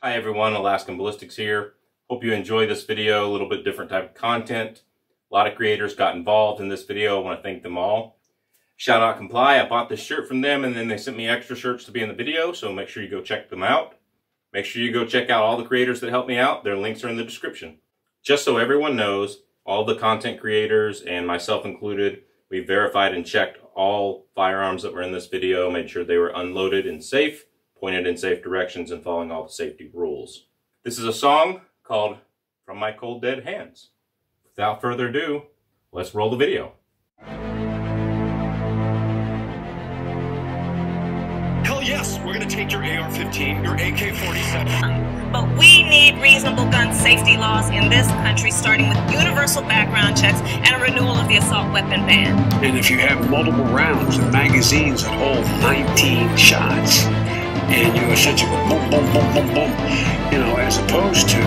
Hi everyone, Alaskan Ballistics here. Hope you enjoy this video, a little bit different type of content. A lot of creators got involved in this video. I want to thank them all. Shout out Comply. I bought this shirt from them and then they sent me extra shirts to be in the video, so make sure you go check them out. Make sure you go check out all the creators that helped me out. Their links are in the description. Just so everyone knows, all the content creators and myself included, we verified and checked all firearms that were in this video, made sure they were unloaded and safe, pointed in safe directions, and following all the safety rules. This is a song called From My Cold Dead Hands. Without further ado, let's roll the video. Hell yes, we're gonna take your AR-15, your AK-47. But we need reasonable gun safety laws in this country, starting with universal background checks and a renewal of the assault weapon ban. And if you have multiple rounds and magazines that hold 19 shots, and you essentially go boom, boom, boom, boom, boom, you know, as opposed to,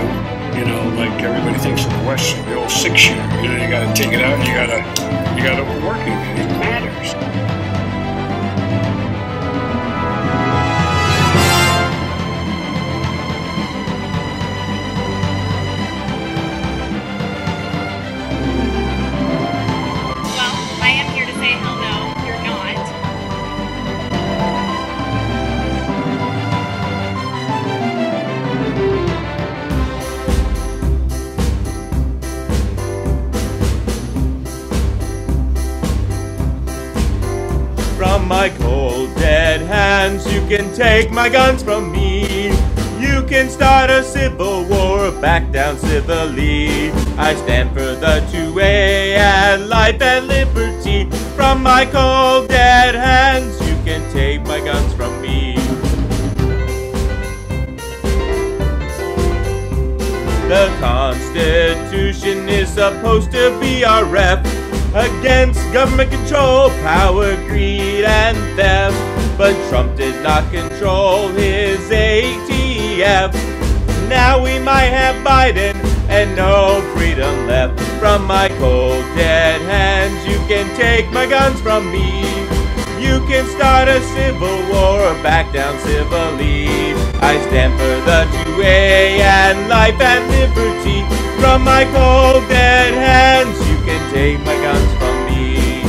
you know, like everybody thinks in the West, the old six shooter. You know, you gotta take it out, and you gotta, you gotta work it. It matters. My cold dead hands, you can take my guns from me. You can start a civil war, back down civilly. I stand for the 2A and life and liberty. From my cold dead hands, you can take my guns from me. The Constitution is supposed to be our rep against government control, power, greed, and theft. But Trump did not control his ATF. Now we might have Biden and no freedom left. From my cold dead hands, you can take my guns from me. You can start a civil war or back down civilly. I stand for the 2A and life and liberty. From my cold dead hands, take my guns from me.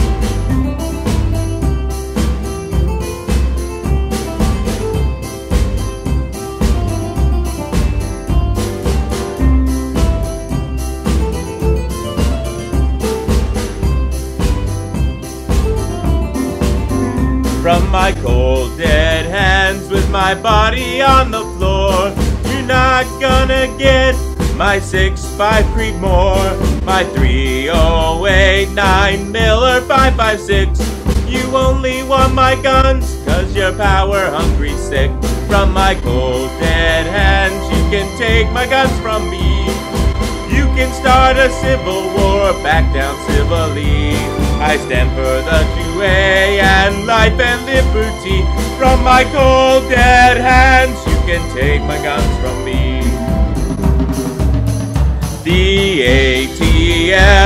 From my cold dead hands with my body on the floor, you're not gonna get my six 6.5 Creedmoor, my 3089 Miller 556. You only want my guns, cause you're power hungry sick. From my cold dead hands, you can take my guns from me. You can start a civil war, back down civilly. I stand for the 2A and life and liberty. From my cold dead hands, you can take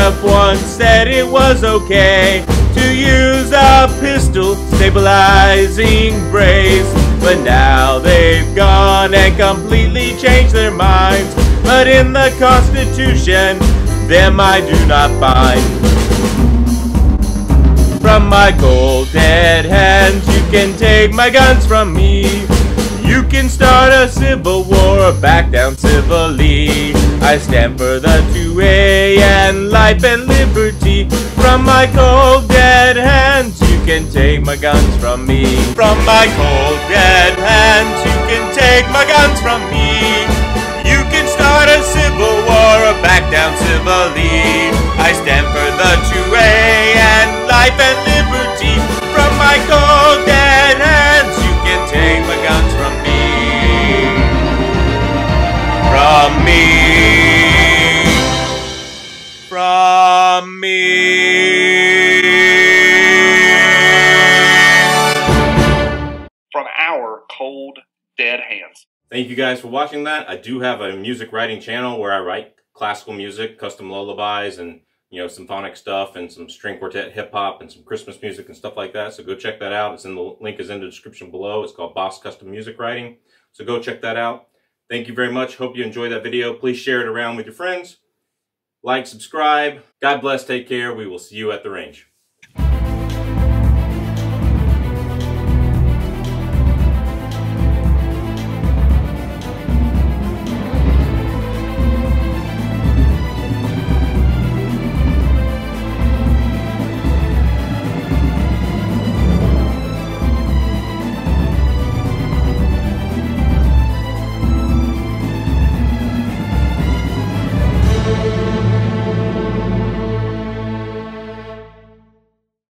ATF once said it was okay to use a pistol stabilizing brace. But now they've gone and completely changed their minds. But in the Constitution, them I do not find. From my cold dead hands, you can take my guns from me. You can start a civil war back down civilly. I stand for the 2A and life and liberty. From my cold dead hands, you can take my guns from me. From my cold dead hands, you can take my guns from me. You can start a civil war or back down civilly. I stand for the 2A and life and liberty. Thank you guys for watching that. I do have a music writing channel where I write classical music, custom lullabies, and you know, symphonic stuff and some string quartet hip hop and some Christmas music and stuff like that. So go check that out. It's in the link is in the description below. It's called Boss Custom Music Writing. So go check that out. Thank you very much. Hope you enjoyed that video. Please share it around with your friends. Like, subscribe. God bless. Take care. We will see you at the range.